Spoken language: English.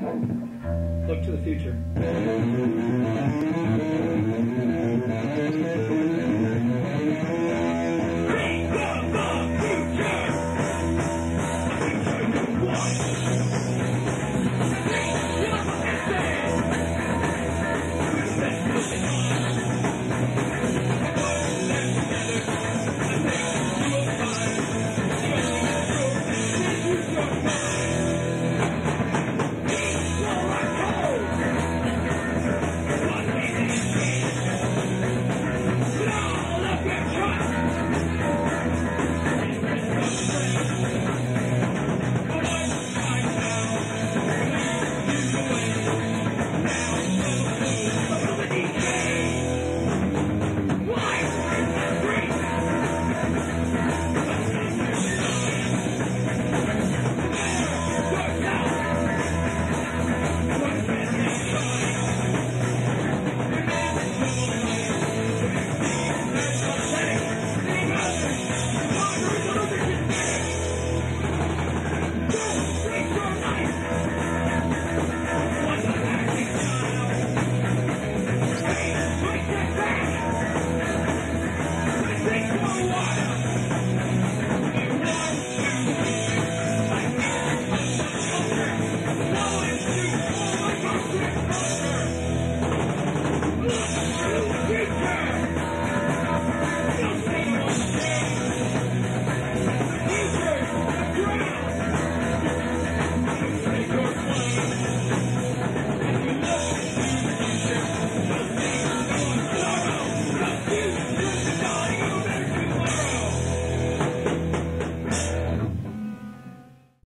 Look to the future.